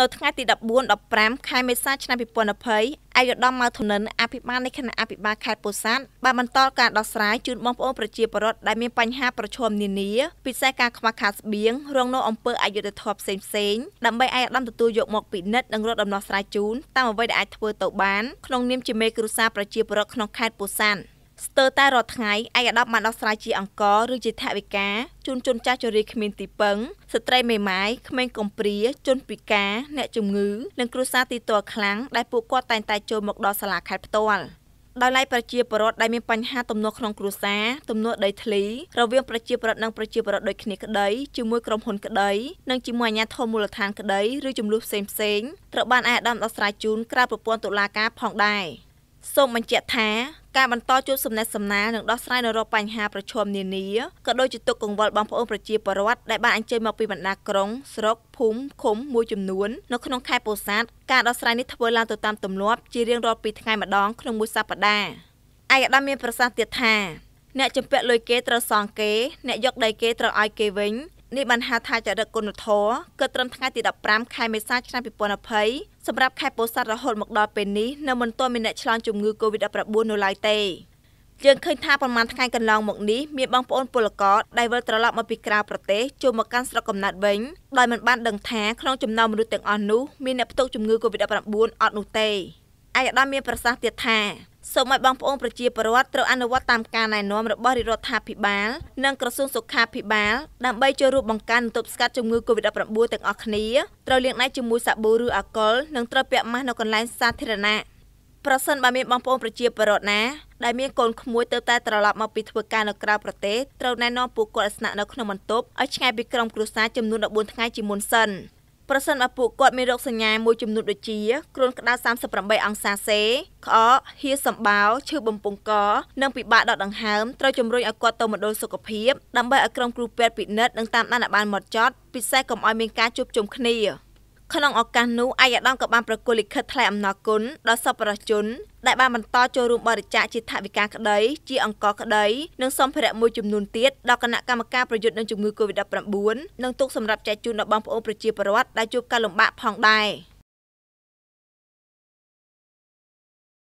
នៅថ្ងៃទី14 15ខែមេសាឆ្នាំ2020ឯកឧត្តមម៉ៅធនិនអភិបាលនៃគណៈអភិបាលខេត្តពោធិ៍សាត់បានបន្តការដោះស្រាយជូនបងប្អូនប្រជាពលរដ្ឋដែលមានបញ្ហាប្រឈមនានាពិសេសការខ្វះខាតស្បៀងរងនៅអំពើអយុត្តិធម៌ផ្សេងផ្សេងដើម្បីឯកឧត្តមទទួលយកមកពិនិត្យនិងរកដំណោះស្រាយជូនតាមអ្វីដែលអាចធ្វើទៅបានក្នុងនាមជាមេគ្រួសារប្រជាពលរដ្ឋក្នុងខេត្តពោធិ៍សាត់ ស្ទើរតែរាល់ថ្ងៃឯកឧត្តមបានដោះស្រាយជាអង្គឬជាថវិកាជូនជនចាស់ជរាគ្មានទីពឹងស្ត្រីមេម៉ាយក្មេងកំព្រា ជនពិការអ្នកជំងឺនិងគ្រួសារទីទាល់ខ្លាំងដែលពួកគាត់តែងតែចូលមកដល់សាលាខេត្តផ្ទាល់ដោយឡែកប្រជាពលរដ្ឋដែលមានបញ្ហាទំនាស់ក្នុងគ្រួសារទំនាស់ដីធ្លីរវាងប្រជាពលរដ្ឋនិងប្រជាពលរដ្ឋដូចគ្នាក្តីជាមួយក្រុមហ៊ុនក្តីនិងជាមួយអាជ្ញាធរមូលដ្ឋានក្តីឬចំនួនផ្សេងផ្សេងត្រូវបានអាយដាមដោះស្រាយជូនក្រៅប្រព័ន្ធតុលាការផងដែរសូមបញ្ជាក់ថា ការបន្តជួបសំណេះសំណាលនិងដោះស្រាយនៅរាល់បញ្ហាប្រឈមនានាក៏ដូចជាទុកកង្វល់បងប្អូនប្រជាពលរដ្ឋដែលបានអញ្ជើញមកពីបណ្ដាក្រុងស្រុកភូមិឃុំមួយចំនួននៅក្នុងខេត្តពោធិ៍សាត់ការដោះស្រាយនេះធ្វើឡើងទៅតាមទម្លាប់ជារៀងរាល់2ថ្ងៃម្ដងក្នុងមួយសប្ដាហ៍ឯកឧត្តមមានប្រសាសន៍ទៀតថាអ្នកចម្ពាក់លុយគេត្រូវសងគេអ្នកយកដីគេត្រូវឲ្យគេវិញ នេះបានហៅថាចរិតគុណធម៌គឺត្រឹមថ្ងៃទី15ខែមេសាឆ្នាំ2020សម្រាប់ខេត្តពោធិ៍សាត់រហូតមកដល់ពេលនេះនៅមិនទាន់មានអ្នកឆ្លងជំងឺ Covid-19 នៅឡើយទេយើងឃើញថាប្រហែលថ្ងៃកន្លងមកនេះមានបងប្អូនពលករដែលវិលត្រឡប់មកពីក្រៅប្រទេសចូលមកកាន់ស្រុកកំណើតវិញដោយមិនបានដឹងថាក្នុងចំណោមមនុស្សទាំងអស់នោះមានអ្នកផ្ទុកជំងឺ Covid-19 អត់នោះទេឯកឧត្តមមានប្រសាសន៍ទៀតថា សូមឲ្យបងប្អូនប្រជាពលរដ្ឋត្រូវអនុវត្តតាមការណែនាំរបស់រាជរដ្ឋាភិបាល និងក្រសួងសុខាភិបាលដើម្បីចូលរួមបង្ការនិងទប់ស្កាត់ជំងឺ Covid-19 ទាំងអស់គ្នាត្រូវលាងដៃជាមួយសាប៊ូឬអាល់កុលនិងត្រូវពាក់ម៉ាស់នៅកន្លែងសាធារណៈប្រសិនបើមានបងប្អូនប្រជាពលរដ្ឋណាដែលមានកូនក្មួយទៅតែត្រឡប់មកពីធ្វើការនៅក្រៅប្រទេសត្រូវណែនាំពួកគាត់ឲ្យស្នាក់នៅក្នុងបន្ទប់ឲ្យឆ្ងាយពីក្រុមគ្រួសារចំនួន14ថ្ងៃជាមុនសិន។ ប្រសិនបើពួកគាត់មានរោគសញ្ញាមួយចំនួនដូចជាគ្រុនក្តៅ38អង្សាសេក្អកហៀសម្បោរឈឺបំពង់ក និងពិបាកដកដង្ហើមត្រូវជំរុញឲ្យគាត់ទៅមណ្ឌលសុខភាពដើម្បីឲ្យក្រុមគ្រូពេទ្យពិនិត្យនិងតាមដានឲ្យបានហ្មត់ចត់ពិសេសកុំឲ្យមានការជួបជុំគ្នាក្នុងឱកាសនោះអាយដាមក៏បានប្រគល់លិខិតថ្លែងអំណរគុណដល់សប្បុរសជន ដែលបានបន្តចូលរួមបរិច្ចាគជាថវិកាក្តីជាអង្គក្តីនិងសម្ភារៈមួយចំនួនទៀតដល់គណៈកម្មការប្រយុទ្ធនឹងជំងឺ Covid-19 និងទុកសម្រាប់ចែកជូនដល់បងប្អូនប្រជាពលរដ្ឋដែលជួបការលំបាកផងដែរ។